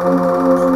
Música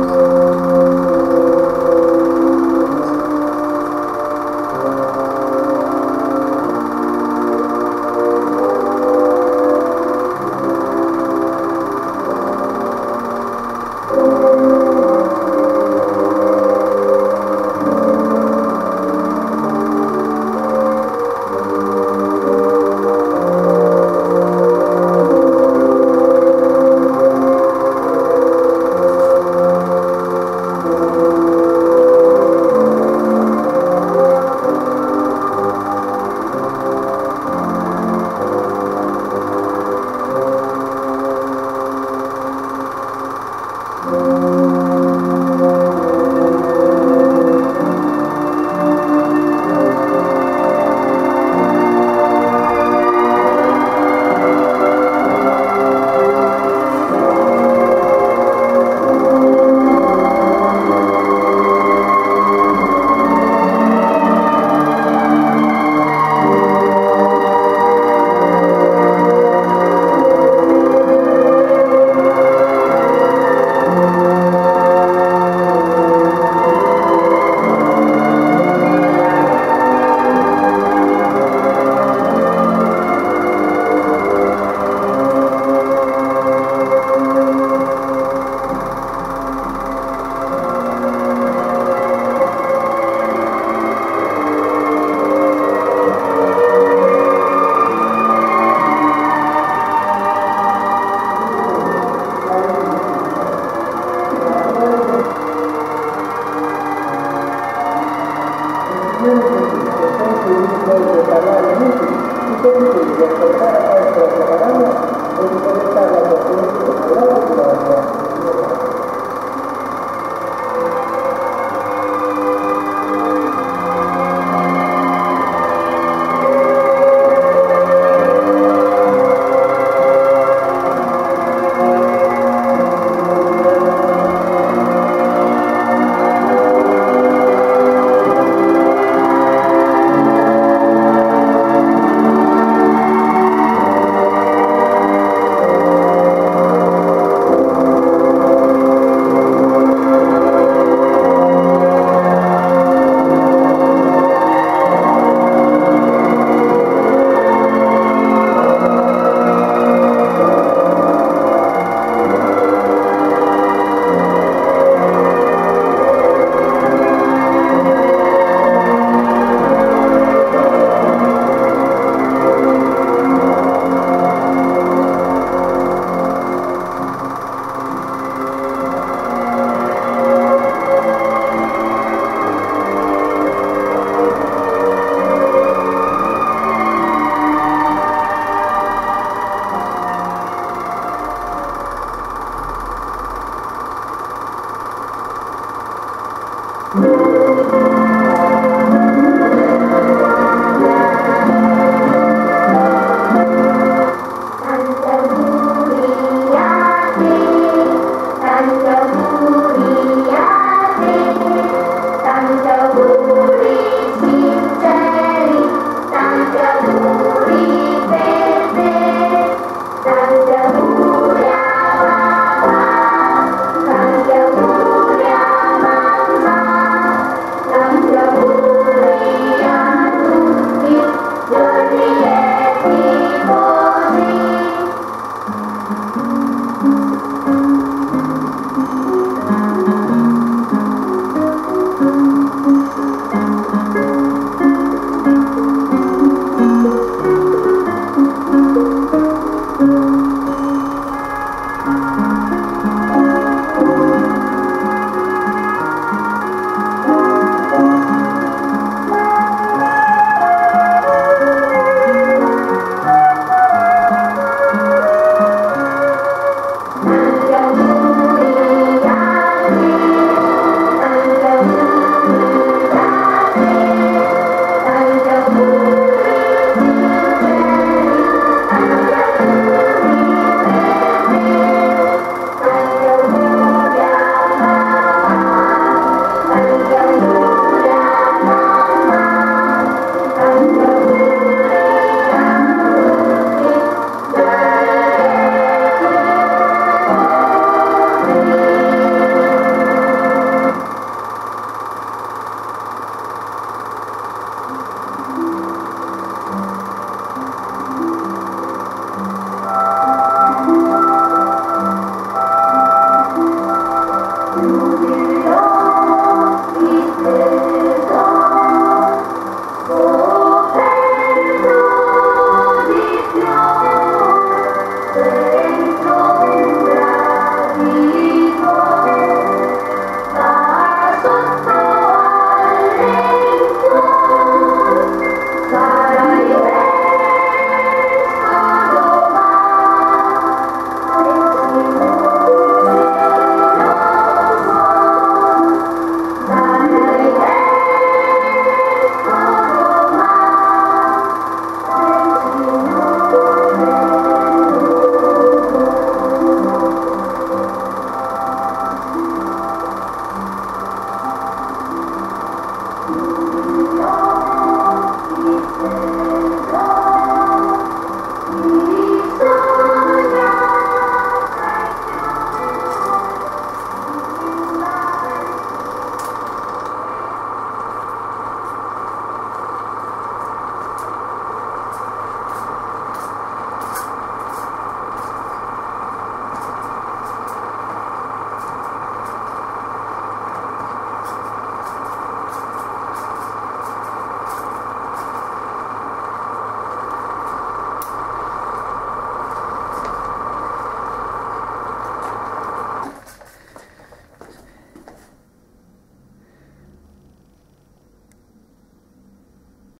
Música